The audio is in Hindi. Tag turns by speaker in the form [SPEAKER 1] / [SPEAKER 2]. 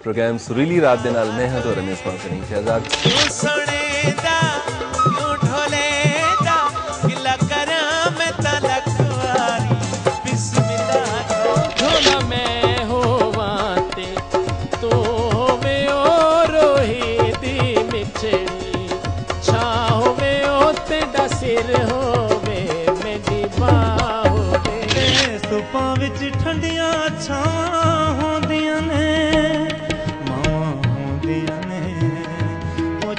[SPEAKER 1] प्रोग्राम सुरीली रात दे नाल मैं तो रमेश पासनी शहजाद